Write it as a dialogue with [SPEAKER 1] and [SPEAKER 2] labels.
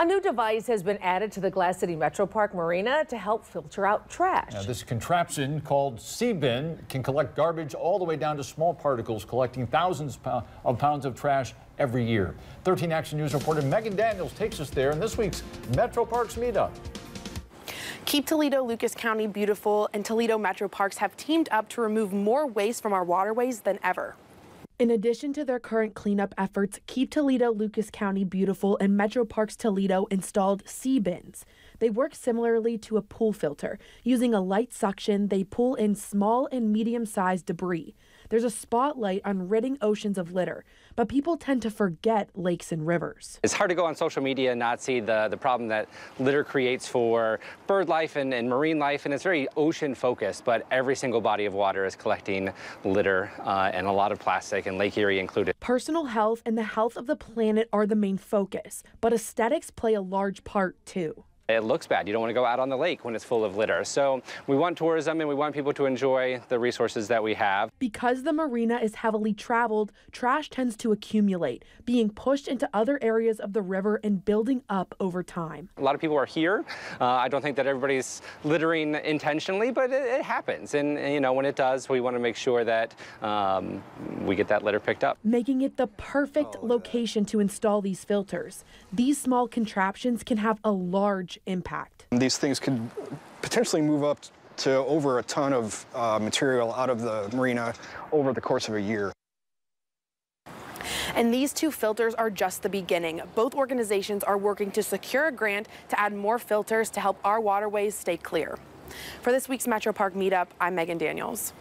[SPEAKER 1] A new device has been added to the Glass City Metro Park Marina to help filter out trash.
[SPEAKER 2] Now, this contraption called Seabin can collect garbage all the way down to small particles, collecting thousands of pounds of trash every year. 13 Action News reporter Megan Daniels takes us there in this week's Metro Parks Meetup.
[SPEAKER 3] Keep Toledo, Lucas County Beautiful, and Toledo Metro Parks have teamed up to remove more waste from our waterways than ever. In addition to their current cleanup efforts, Keep Toledo, Lucas County Beautiful, and Metro Parks Toledo installed Seabins. They work similarly to a pool filter. Using a light suction, they pull in small and medium sized debris. There's a spotlight on ridding oceans of litter, but people tend to forget lakes and rivers.
[SPEAKER 4] It's hard to go on social media and not see the, the problem that litter creates for bird life and, and marine life, and it's very ocean focused, but every single body of water is collecting litter uh, and a lot of plastic, and Lake Erie included.
[SPEAKER 3] Personal health and the health of the planet are the main focus, but aesthetics play a large part too.
[SPEAKER 4] It looks bad. You don't want to go out on the lake when it's full of litter. So we want tourism and we want people to enjoy the resources that we have.
[SPEAKER 3] Because the marina is heavily traveled, trash tends to accumulate, being pushed into other areas of the river and building up over time.
[SPEAKER 4] A lot of people are here. Uh, I don't think that everybody's littering intentionally, but it, it happens. And, and, you know, when it does, we want to make sure that um, we get that litter picked up.
[SPEAKER 3] Making it the perfect oh, location to install these filters. These small contraptions can have a large impact.
[SPEAKER 5] These things could potentially move up to over a ton of uh, material out of the marina over the course of a year.
[SPEAKER 3] And these two filters are just the beginning. Both organizations are working to secure a grant to add more filters to help our waterways stay clear. For this week's Metro Park Meetup, I'm Megan Daniels.